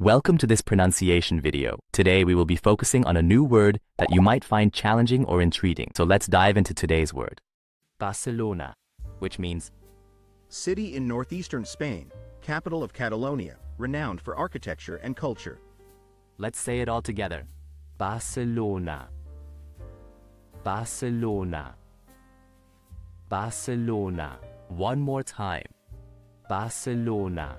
Welcome to this pronunciation video. Today we will be focusing on a new word that you might find challenging or intriguing. So let's dive into today's word. Barcelona, which means City in northeastern Spain, capital of Catalonia, renowned for architecture and culture. Let's say it all together. Barcelona. Barcelona. Barcelona. One more time. Barcelona.